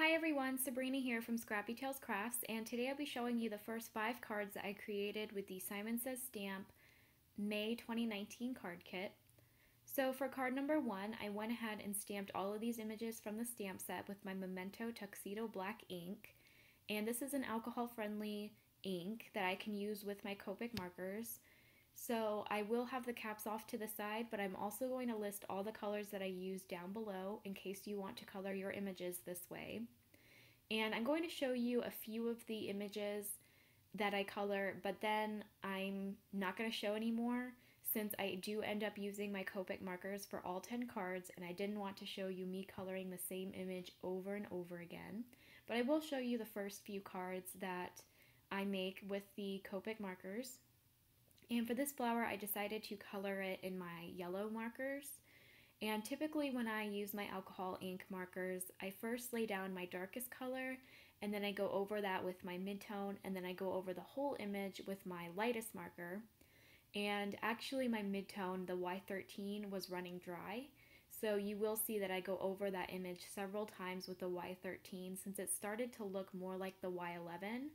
Hi everyone, Sabrina here from Scrappy Tails Crafts, and today I'll be showing you the first five cards that I created with the Simon Says Stamp May 2019 card kit. So for card number one, I went ahead and stamped all of these images from the stamp set with my Memento Tuxedo Black ink. And this is an alcohol-friendly ink that I can use with my Copic markers. So I will have the caps off to the side, but I'm also going to list all the colors that I use down below in case you want to color your images this way. And I'm going to show you a few of the images that I color, but then I'm not going to show anymore since I do end up using my Copic markers for all 10 cards and I didn't want to show you me coloring the same image over and over again. But I will show you the first few cards that I make with the Copic markers. And for this flower, I decided to color it in my yellow markers. And typically when I use my alcohol ink markers, I first lay down my darkest color and then I go over that with my midtone and then I go over the whole image with my lightest marker. And actually my midtone, the Y13, was running dry. So you will see that I go over that image several times with the Y13 since it started to look more like the Y11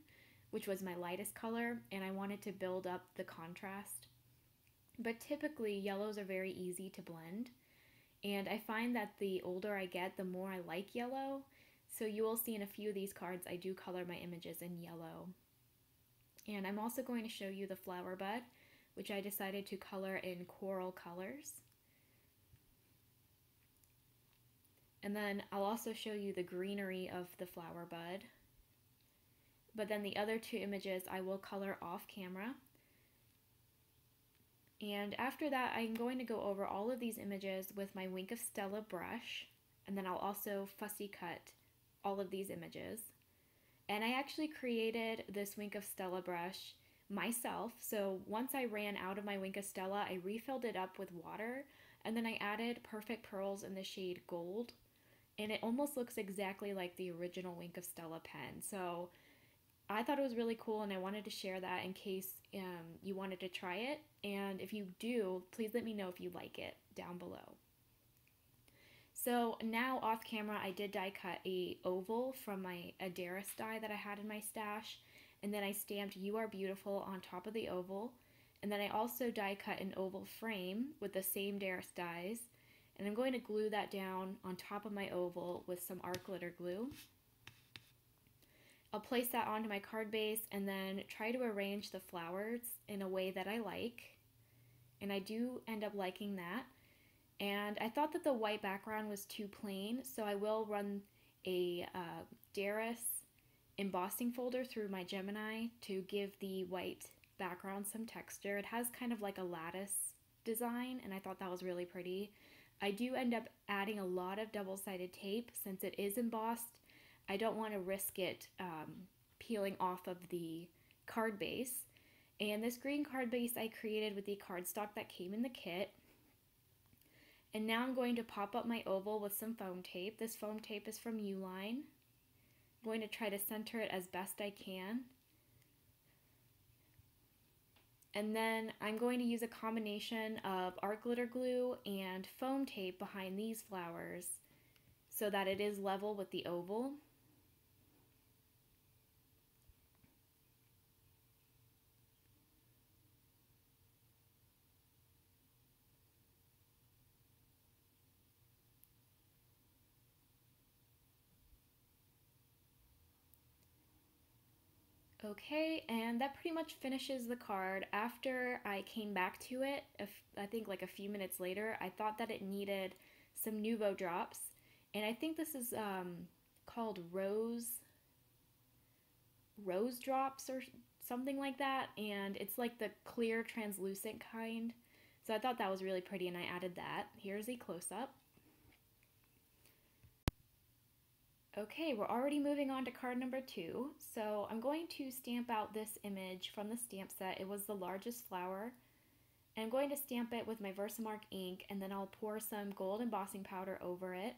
which was my lightest color, and I wanted to build up the contrast. But typically, yellows are very easy to blend, and I find that the older I get, the more I like yellow. So you will see in a few of these cards, I do color my images in yellow. And I'm also going to show you the flower bud, which I decided to color in coral colors. And then I'll also show you the greenery of the flower bud, but then the other two images I will color off camera. And after that, I'm going to go over all of these images with my Wink of Stella brush, and then I'll also fussy cut all of these images. And I actually created this Wink of Stella brush myself. So once I ran out of my Wink of Stella, I refilled it up with water, and then I added Perfect Pearls in the shade Gold. And it almost looks exactly like the original Wink of Stella pen. So I thought it was really cool and I wanted to share that in case um, you wanted to try it. And if you do, please let me know if you like it down below. So now off camera, I did die cut a oval from my Adaris die that I had in my stash. And then I stamped You Are Beautiful on top of the oval. And then I also die cut an oval frame with the same Darice dies. And I'm going to glue that down on top of my oval with some art glitter glue. I'll place that onto my card base and then try to arrange the flowers in a way that I like. And I do end up liking that. And I thought that the white background was too plain, so I will run a uh, Darice embossing folder through my Gemini to give the white background some texture. It has kind of like a lattice design, and I thought that was really pretty. I do end up adding a lot of double-sided tape since it is embossed I don't want to risk it um, peeling off of the card base. And this green card base I created with the cardstock that came in the kit. And now I'm going to pop up my oval with some foam tape. This foam tape is from Uline. I'm going to try to center it as best I can. And then I'm going to use a combination of art glitter glue and foam tape behind these flowers so that it is level with the oval. Okay, and that pretty much finishes the card. After I came back to it, I think like a few minutes later, I thought that it needed some Nuvo drops. And I think this is um, called Rose, Rose Drops or something like that. And it's like the clear translucent kind. So I thought that was really pretty and I added that. Here's a close-up. Okay, we're already moving on to card number two. So I'm going to stamp out this image from the stamp set. It was the largest flower. And I'm going to stamp it with my Versamark ink and then I'll pour some gold embossing powder over it.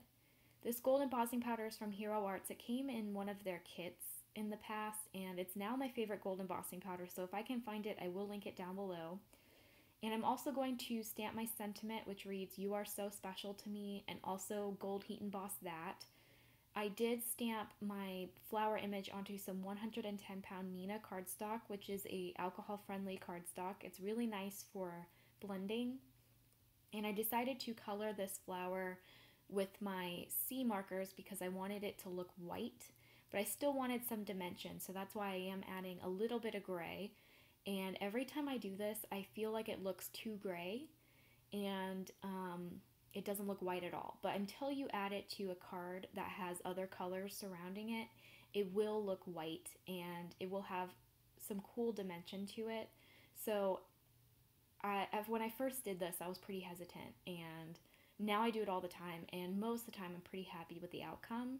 This gold embossing powder is from Hero Arts. It came in one of their kits in the past and it's now my favorite gold embossing powder. So if I can find it, I will link it down below. And I'm also going to stamp my sentiment, which reads, You are so special to me, and also gold heat emboss that. I did stamp my flower image onto some 110 pound Neenah cardstock, which is a alcohol friendly cardstock. It's really nice for blending. And I decided to color this flower with my C markers because I wanted it to look white, but I still wanted some dimension. So that's why I am adding a little bit of gray. And every time I do this, I feel like it looks too gray and um, it doesn't look white at all. But until you add it to a card that has other colors surrounding it, it will look white and it will have some cool dimension to it. So I, when I first did this, I was pretty hesitant and now I do it all the time and most of the time I'm pretty happy with the outcome.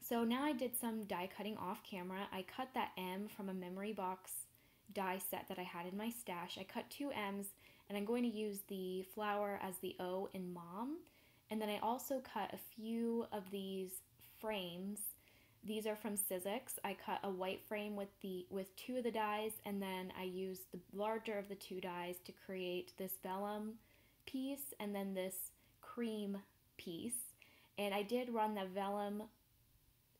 So now I did some die cutting off camera. I cut that M from a memory box die set that I had in my stash. I cut two M's and I'm going to use the flower as the O in mom. And then I also cut a few of these frames. These are from Sizzix. I cut a white frame with the with two of the dies and then I used the larger of the two dies to create this vellum piece and then this cream piece. And I did run the vellum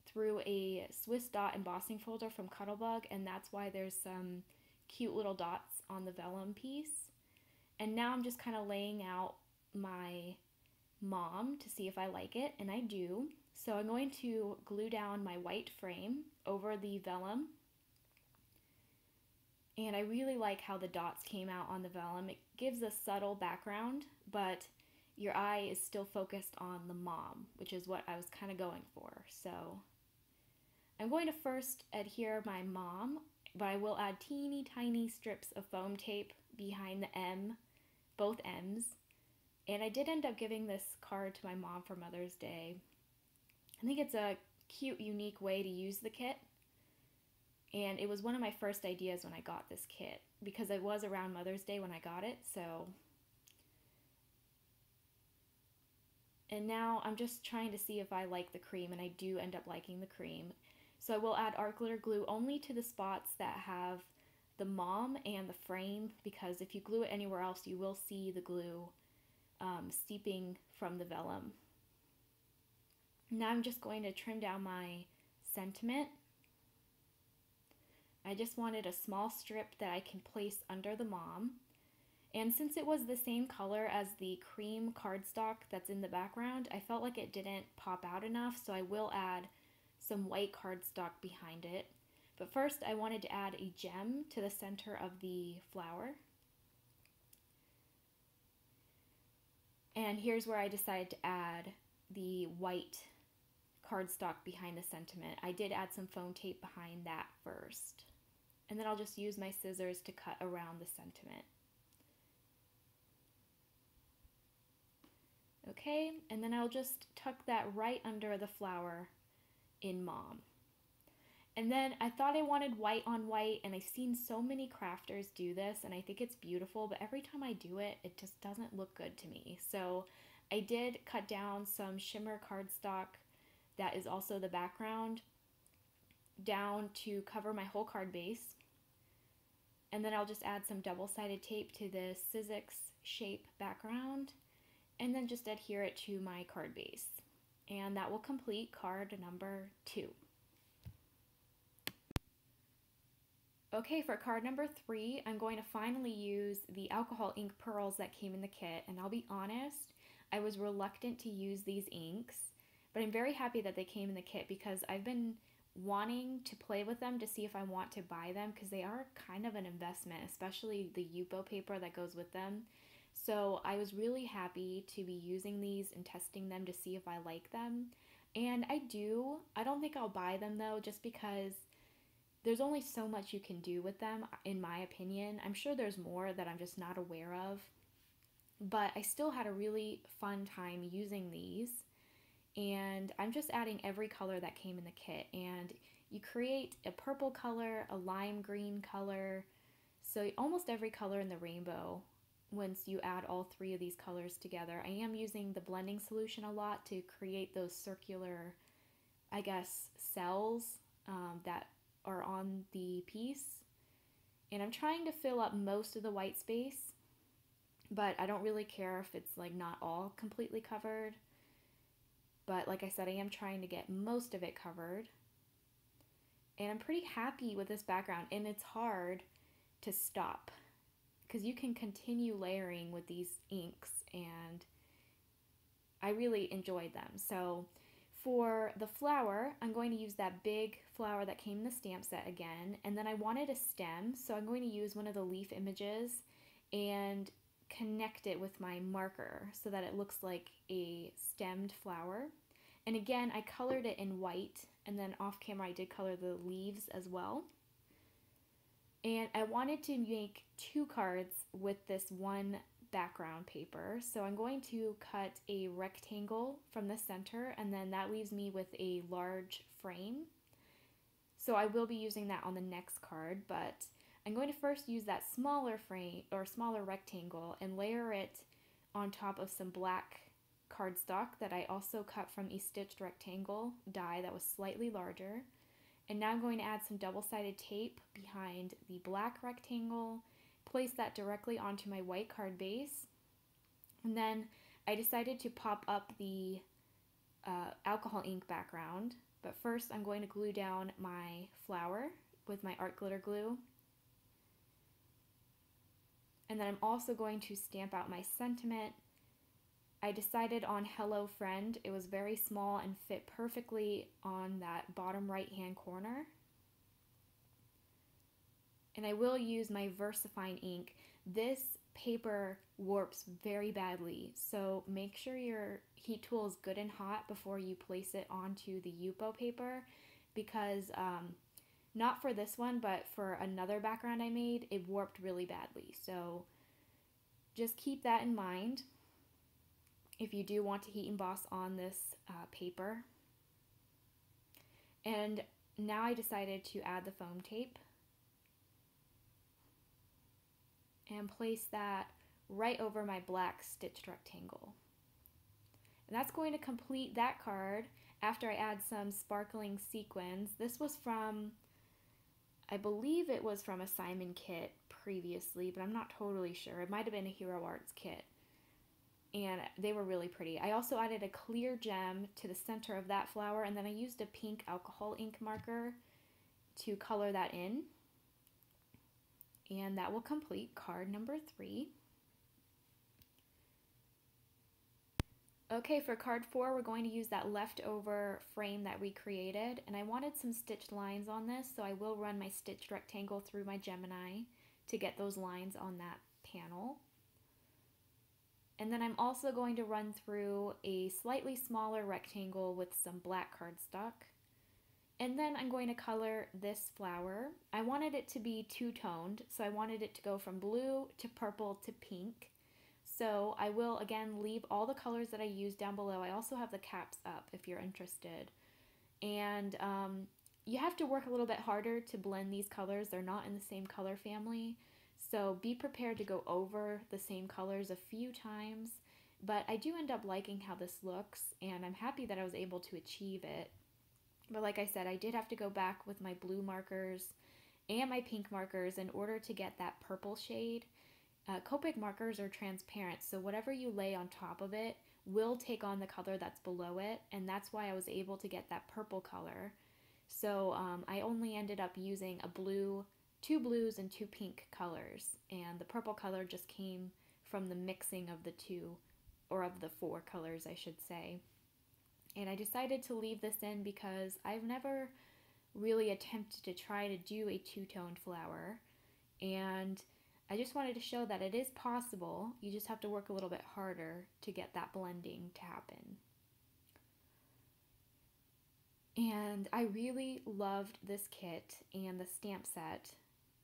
through a Swiss dot embossing folder from Cuttlebug and that's why there's some cute little dots on the vellum piece. And now I'm just kind of laying out my mom to see if I like it, and I do. So I'm going to glue down my white frame over the vellum. And I really like how the dots came out on the vellum. It gives a subtle background, but your eye is still focused on the mom, which is what I was kind of going for. So I'm going to first adhere my mom, but I will add teeny tiny strips of foam tape behind the M both M's. And I did end up giving this card to my mom for Mother's Day. I think it's a cute, unique way to use the kit. And it was one of my first ideas when I got this kit because it was around Mother's Day when I got it. So, and now I'm just trying to see if I like the cream, and I do end up liking the cream. So I will add art glitter glue only to the spots that have the mom and the frame because if you glue it anywhere else, you will see the glue um, seeping from the vellum. Now I'm just going to trim down my sentiment. I just wanted a small strip that I can place under the mom. And since it was the same color as the cream cardstock that's in the background, I felt like it didn't pop out enough, so I will add some white cardstock behind it. But first I wanted to add a gem to the center of the flower. And here's where I decided to add the white cardstock behind the sentiment. I did add some foam tape behind that first. And then I'll just use my scissors to cut around the sentiment. Okay, and then I'll just tuck that right under the flower in Mom. And then I thought I wanted white on white, and I've seen so many crafters do this, and I think it's beautiful, but every time I do it, it just doesn't look good to me. So I did cut down some shimmer cardstock that is also the background down to cover my whole card base. And then I'll just add some double-sided tape to the Sizzix shape background, and then just adhere it to my card base. And that will complete card number two. Okay, for card number three, I'm going to finally use the alcohol ink pearls that came in the kit. And I'll be honest, I was reluctant to use these inks, but I'm very happy that they came in the kit because I've been wanting to play with them to see if I want to buy them because they are kind of an investment, especially the Yupo paper that goes with them. So I was really happy to be using these and testing them to see if I like them. And I do. I don't think I'll buy them though, just because there's only so much you can do with them, in my opinion. I'm sure there's more that I'm just not aware of. But I still had a really fun time using these. And I'm just adding every color that came in the kit. And you create a purple color, a lime green color, so almost every color in the rainbow once you add all three of these colors together. I am using the blending solution a lot to create those circular, I guess, cells um, that are on the piece. And I'm trying to fill up most of the white space, but I don't really care if it's like not all completely covered. But like I said, I am trying to get most of it covered. And I'm pretty happy with this background and it's hard to stop because you can continue layering with these inks and I really enjoyed them. So for the flower, I'm going to use that big flower that came in the stamp set again. And then I wanted a stem, so I'm going to use one of the leaf images and connect it with my marker so that it looks like a stemmed flower. And again, I colored it in white, and then off camera I did color the leaves as well. And I wanted to make two cards with this one background paper. So I'm going to cut a rectangle from the center, and then that leaves me with a large frame. So I will be using that on the next card, but I'm going to first use that smaller frame or smaller rectangle and layer it on top of some black cardstock that I also cut from a stitched rectangle die that was slightly larger. And now I'm going to add some double-sided tape behind the black rectangle, place that directly onto my white card base, and then I decided to pop up the uh, alcohol ink background. But first I'm going to glue down my flower with my art glitter glue. And then I'm also going to stamp out my sentiment I decided on Hello Friend. It was very small and fit perfectly on that bottom right hand corner. And I will use my VersaFine ink. This paper warps very badly, so make sure your heat tool is good and hot before you place it onto the Yupo paper because um, not for this one, but for another background I made, it warped really badly. So just keep that in mind if you do want to heat emboss on this uh, paper. And now I decided to add the foam tape and place that right over my black stitched rectangle. And that's going to complete that card after I add some sparkling sequins. This was from, I believe it was from a Simon kit previously, but I'm not totally sure. It might have been a Hero Arts kit and they were really pretty. I also added a clear gem to the center of that flower and then I used a pink alcohol ink marker to color that in. And that will complete card number three. Okay, for card four, we're going to use that leftover frame that we created. And I wanted some stitched lines on this, so I will run my stitched rectangle through my Gemini to get those lines on that panel. And then I'm also going to run through a slightly smaller rectangle with some black cardstock. And then I'm going to color this flower. I wanted it to be two-toned, so I wanted it to go from blue to purple to pink. So I will again leave all the colors that I used down below. I also have the caps up if you're interested. And um, you have to work a little bit harder to blend these colors. They're not in the same color family. So be prepared to go over the same colors a few times, but I do end up liking how this looks and I'm happy that I was able to achieve it. But like I said, I did have to go back with my blue markers and my pink markers in order to get that purple shade. Uh, Copic markers are transparent, so whatever you lay on top of it will take on the color that's below it, and that's why I was able to get that purple color. So um, I only ended up using a blue two blues and two pink colors, and the purple color just came from the mixing of the two, or of the four colors, I should say. And I decided to leave this in because I've never really attempted to try to do a two-toned flower, and I just wanted to show that it is possible. You just have to work a little bit harder to get that blending to happen. And I really loved this kit and the stamp set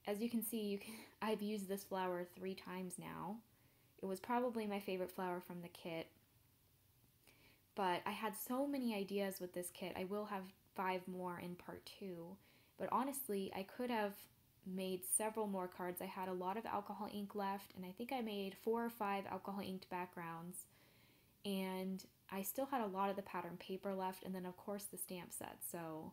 as you can see, you can, I've used this flower three times now. It was probably my favorite flower from the kit. But I had so many ideas with this kit. I will have five more in part two. But honestly, I could have made several more cards. I had a lot of alcohol ink left, and I think I made four or five alcohol inked backgrounds. And I still had a lot of the pattern paper left, and then of course the stamp set. So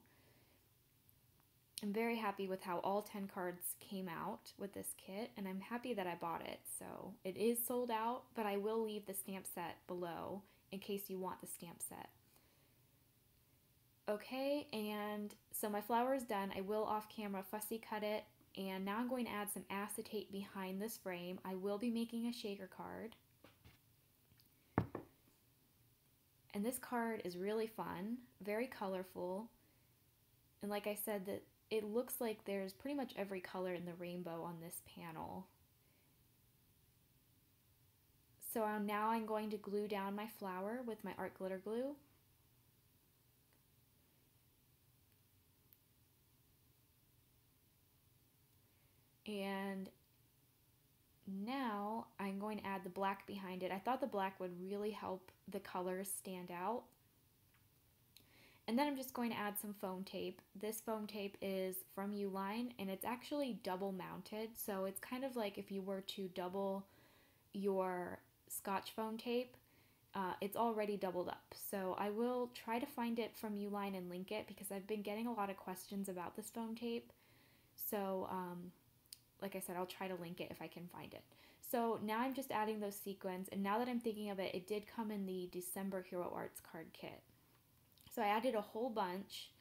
I'm very happy with how all 10 cards came out with this kit, and I'm happy that I bought it. So it is sold out, but I will leave the stamp set below in case you want the stamp set. Okay, and so my flower is done. I will off camera fussy cut it and now I'm going to add some acetate behind this frame. I will be making a shaker card. And this card is really fun, very colorful. And like I said, that it looks like there's pretty much every color in the rainbow on this panel. So now I'm going to glue down my flower with my art glitter glue. And now I'm going to add the black behind it. I thought the black would really help the colors stand out. And then I'm just going to add some foam tape. This foam tape is from Uline and it's actually double mounted. So it's kind of like if you were to double your scotch foam tape, uh, it's already doubled up. So I will try to find it from Uline and link it because I've been getting a lot of questions about this foam tape. So um, like I said, I'll try to link it if I can find it. So now I'm just adding those sequins, and now that I'm thinking of it, it did come in the December Hero Arts card kit. So I added a whole bunch,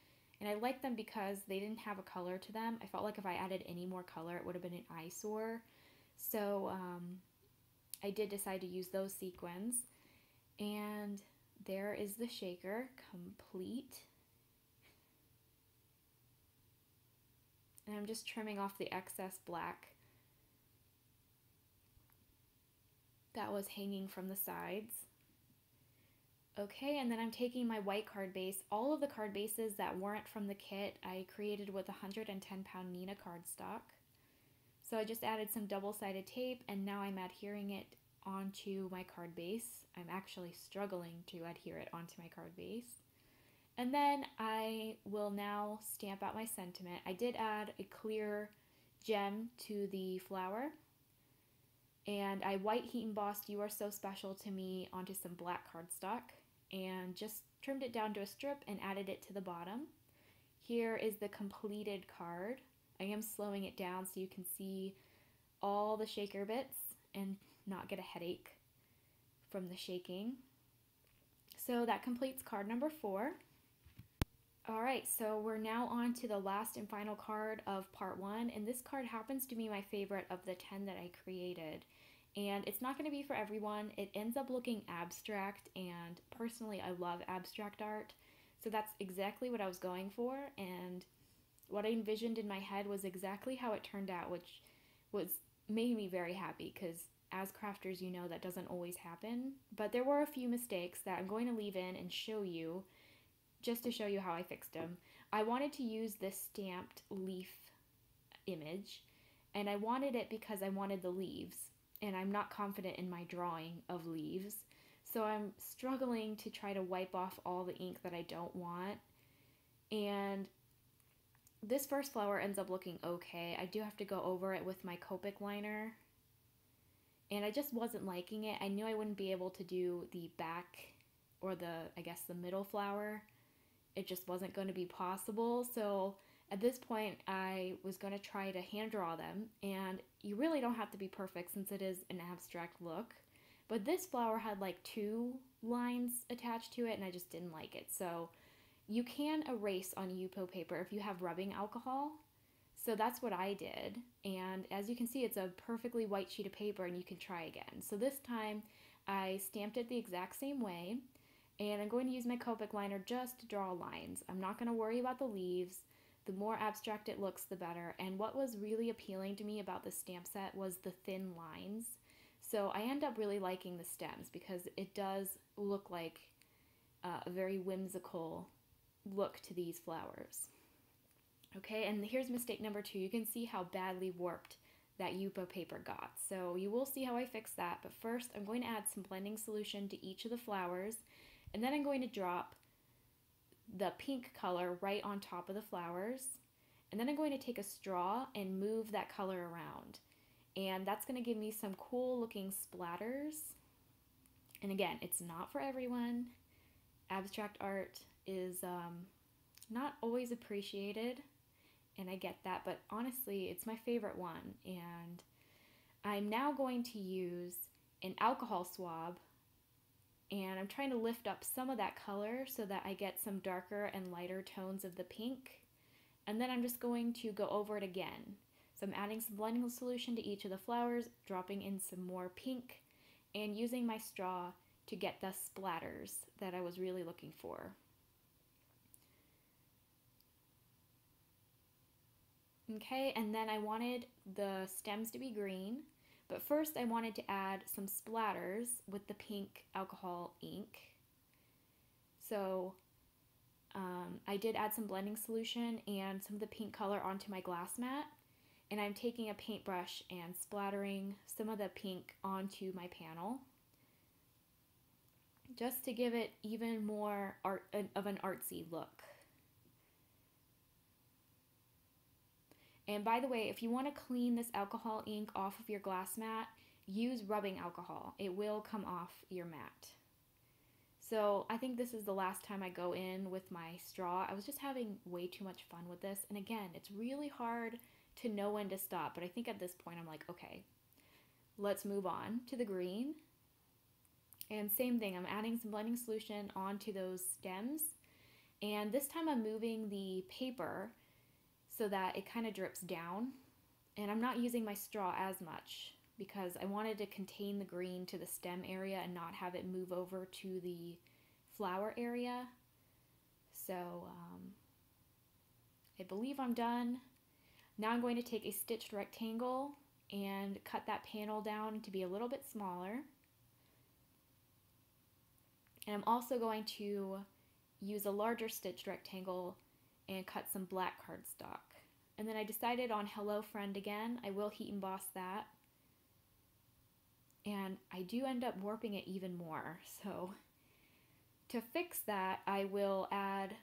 and I like them because they didn't have a color to them. I felt like if I added any more color, it would have been an eyesore. So um, I did decide to use those sequins. And there is the shaker, complete. And I'm just trimming off the excess black that was hanging from the sides. Okay, and then I'm taking my white card base. All of the card bases that weren't from the kit I created with 110 pound Neenah cardstock. So I just added some double-sided tape and now I'm adhering it onto my card base. I'm actually struggling to adhere it onto my card base. And then I will now stamp out my sentiment. I did add a clear gem to the flower. And I white heat embossed You Are So Special to Me onto some black cardstock and just trimmed it down to a strip and added it to the bottom. Here is the completed card. I am slowing it down so you can see all the shaker bits and not get a headache from the shaking. So that completes card number four. All right, so we're now on to the last and final card of part one, and this card happens to be my favorite of the 10 that I created. And it's not going to be for everyone. It ends up looking abstract, and personally, I love abstract art. So that's exactly what I was going for, and what I envisioned in my head was exactly how it turned out, which was made me very happy because as crafters, you know that doesn't always happen. But there were a few mistakes that I'm going to leave in and show you just to show you how I fixed them. I wanted to use this stamped leaf image, and I wanted it because I wanted the leaves, and I'm not confident in my drawing of leaves. So I'm struggling to try to wipe off all the ink that I don't want. And this first flower ends up looking okay. I do have to go over it with my Copic liner. And I just wasn't liking it. I knew I wouldn't be able to do the back or the, I guess, the middle flower it just wasn't going to be possible. So at this point, I was going to try to hand draw them, and you really don't have to be perfect since it is an abstract look. But this flower had like two lines attached to it, and I just didn't like it. So you can erase on Yupo paper if you have rubbing alcohol. So that's what I did. And as you can see, it's a perfectly white sheet of paper, and you can try again. So this time, I stamped it the exact same way. And I'm going to use my Copic liner just to draw lines. I'm not going to worry about the leaves. The more abstract it looks, the better. And what was really appealing to me about the stamp set was the thin lines. So I end up really liking the stems because it does look like uh, a very whimsical look to these flowers. Okay, and here's mistake number two. You can see how badly warped that Yupo paper got. So you will see how I fix that, but first I'm going to add some blending solution to each of the flowers and then I'm going to drop the pink color right on top of the flowers. And then I'm going to take a straw and move that color around. And that's going to give me some cool looking splatters. And again, it's not for everyone. Abstract art is um, not always appreciated, and I get that, but honestly, it's my favorite one. And I'm now going to use an alcohol swab And I'm trying to lift up some of that color so that I get some darker and lighter tones of the pink. And then I'm just going to go over it again. So I'm adding some blending solution to each of the flowers, dropping in some more pink, and using my straw to get the splatters that I was really looking for. Okay, and then I wanted the stems to be green, but first I wanted to add some splatters with the pink alcohol ink. So um, I did add some blending solution and some of the pink color onto my glass mat. And I'm taking a paintbrush and splattering some of the pink onto my panel just to give it even more art of an artsy look. And by the way, if you want to clean this alcohol ink off of your glass mat, use rubbing alcohol. It will come off your mat. So I think this is the last time I go in with my straw. I was just having way too much fun with this. And again, it's really hard to know when to stop. But I think at this point I'm like, okay, let's move on to the green. And same thing, I'm adding some blending solution onto those stems. And this time I'm moving the paper so that it kind of drips down. And I'm not using my straw as much because I wanted to contain the green to the stem area and not have it move over to the flower area. So um, I believe I'm done. Now I'm going to take a stitched rectangle and cut that panel down to be a little bit smaller. And I'm also going to use a larger stitched rectangle and cut some black cardstock. And then I decided on Hello Friend again. I will heat emboss that. And I do end up warping it even more. So to fix that, I will add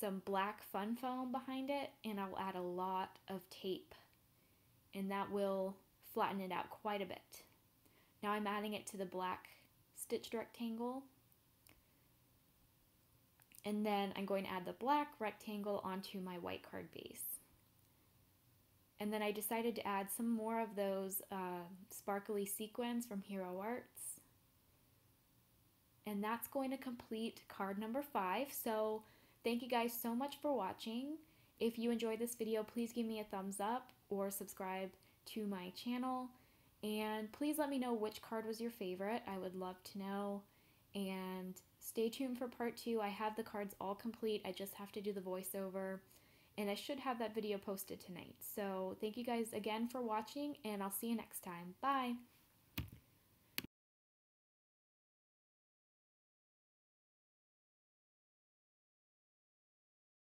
some black fun foam behind it and I'll add a lot of tape. And that will flatten it out quite a bit. Now I'm adding it to the black stitched rectangle and then I'm going to add the black rectangle onto my white card base. And then I decided to add some more of those uh, sparkly sequins from Hero Arts. And that's going to complete card number five. So thank you guys so much for watching. If you enjoyed this video, please give me a thumbs up or subscribe to my channel. And please let me know which card was your favorite. I would love to know. And stay tuned for part two. I have the cards all complete. I just have to do the voiceover. And I should have that video posted tonight. So thank you guys again for watching, and I'll see you next time. Bye!